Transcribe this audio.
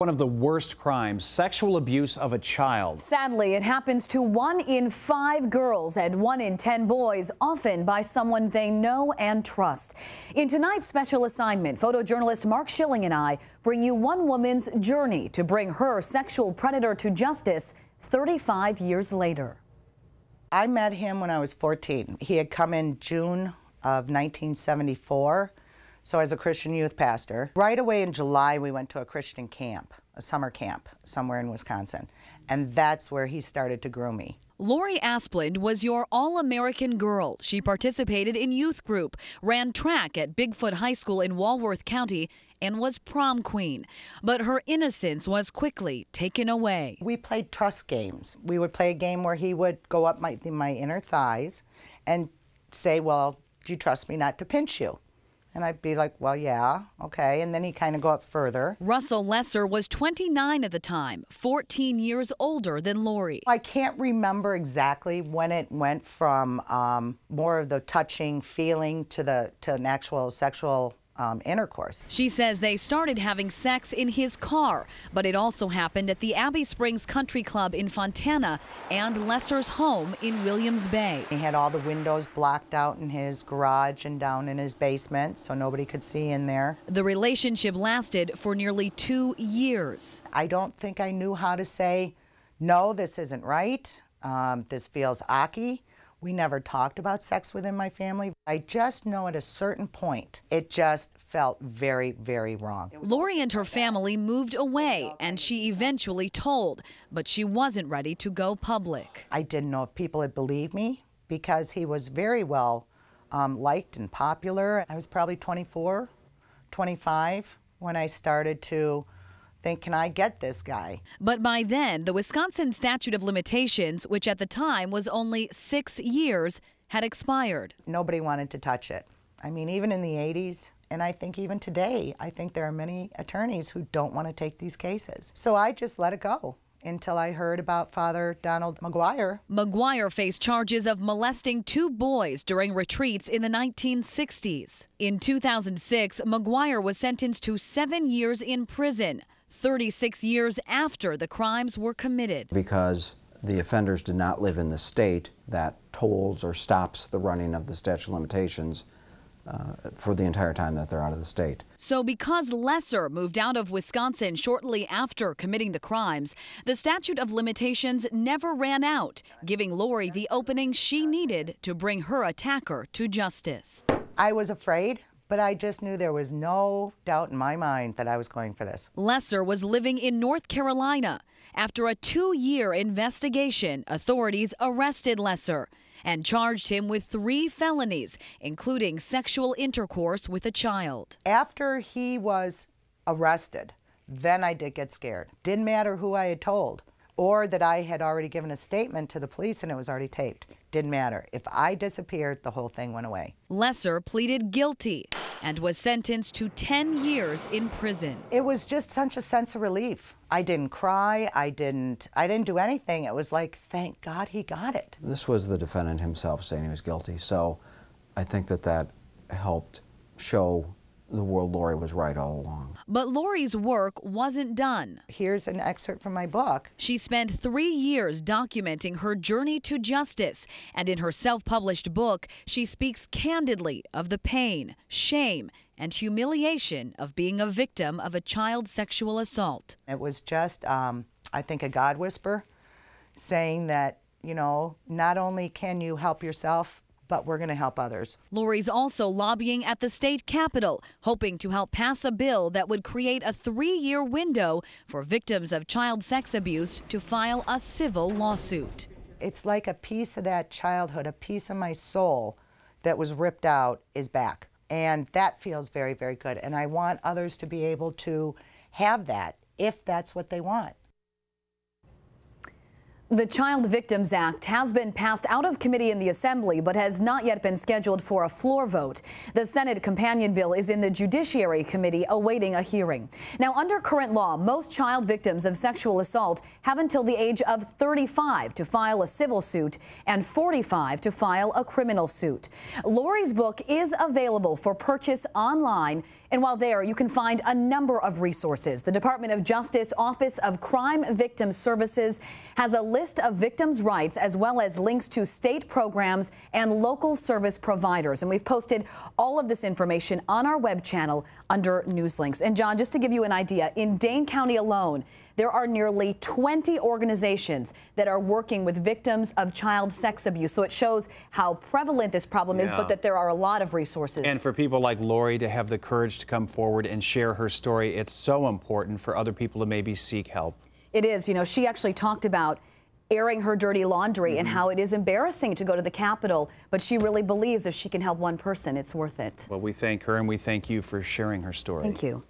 One of the worst crimes, sexual abuse of a child. Sadly, it happens to one in five girls and one in 10 boys, often by someone they know and trust. In tonight's special assignment, photojournalist Mark Schilling and I bring you one woman's journey to bring her sexual predator to justice 35 years later. I met him when I was 14. He had come in June of 1974 so as a Christian youth pastor. Right away in July, we went to a Christian camp, a summer camp somewhere in Wisconsin. And that's where he started to groom me. Lori Asplund was your All American girl. She participated in youth group, ran track at Big Foot High School in Walworth County, and was prom queen. But her innocence was quickly taken away. We played trust games. We would play a game where he would go up my, my inner thighs and say, Well, do you trust me not to pinch you? And I'd be like, well, yeah, okay. And then he kind of go up further. Russell Lesser was 29 at the time, 14 years older than Lori. I can't remember exactly when it went from um, more of the touching feeling to the to an actual sexual um, intercourse. She says they started having sex in his car, but it also happened at the Abbey Springs Country Club in Fontana and Lesser's home in Williams Bay. He had all the windows blocked out in his garage and down in his basement, so nobody could see in there. The relationship lasted for nearly two years. I don't think I knew how to say, no, this isn't right. Um, this feels icky. We never talked about sex within my family. I just know at a certain point, it just felt very, very wrong. Lori and her family moved away, and she eventually told, but she wasn't ready to go public. I didn't know if people had believed me because he was very well um, liked and popular. I was probably 24, 25 when I started to think, can I get this guy? But by then, the Wisconsin statute of limitations, which at the time was only six years, had expired. Nobody wanted to touch it. I mean, even in the 80s, and I think even today, I think there are many attorneys who don't want to take these cases. So I just let it go until I heard about Father Donald McGuire. McGuire faced charges of molesting two boys during retreats in the 1960s. In 2006, McGuire was sentenced to seven years in prison. 36 years after the crimes were committed. Because the offenders did not live in the state that tolls or stops the running of the statute of limitations uh, for the entire time that they're out of the state. So, because Lesser moved out of Wisconsin shortly after committing the crimes, the statute of limitations never ran out, giving Lori the opening she needed to bring her attacker to justice. I was afraid but I just knew there was no doubt in my mind that I was going for this. Lesser was living in North Carolina. After a two year investigation, authorities arrested Lesser and charged him with three felonies, including sexual intercourse with a child. After he was arrested, then I did get scared. Didn't matter who I had told or that I had already given a statement to the police and it was already taped. Didn't matter. If I disappeared, the whole thing went away. Lesser pleaded guilty and was sentenced to 10 years in prison. It was just such a sense of relief. I didn't cry. I didn't I didn't do anything. It was like, thank God he got it. This was the defendant himself saying he was guilty. So I think that that helped show the world Lori was right all along. But Lori's work wasn't done. Here's an excerpt from my book. She spent three years documenting her journey to justice, and in her self published book, she speaks candidly of the pain, shame, and humiliation of being a victim of a child sexual assault. It was just, um, I think, a God whisper saying that, you know, not only can you help yourself, but we're going to help others. Lori's also lobbying at the state capitol, hoping to help pass a bill that would create a three year window for victims of child sex abuse to file a civil lawsuit. It's like a piece of that childhood, a piece of my soul that was ripped out is back. And that feels very, very good. And I want others to be able to have that if that's what they want. The Child Victims Act has been passed out of committee in the Assembly, but has not yet been scheduled for a floor vote. The Senate companion bill is in the Judiciary Committee awaiting a hearing. Now, under current law, most child victims of sexual assault have until the age of 35 to file a civil suit and 45 to file a criminal suit. Lori's book is available for purchase online. And while there, you can find a number of resources. The Department of Justice Office of Crime Victim Services has a list of victims' rights as well as links to state programs and local service providers. And we've posted all of this information on our web channel under news links. And John, just to give you an idea, in Dane County alone, there are nearly 20 organizations that are working with victims of child sex abuse. So it shows how prevalent this problem is, but that there are a lot of resources. And for people like Lori to have the courage to come forward and share her story, it's so important for other people to maybe seek help. It is. You know, she actually talked about airing her dirty laundry and mm-hmm. how it is embarrassing to go to the Capitol, but she really believes if she can help one person, it's worth it. Well, we thank her and we thank you for sharing her story. Thank you.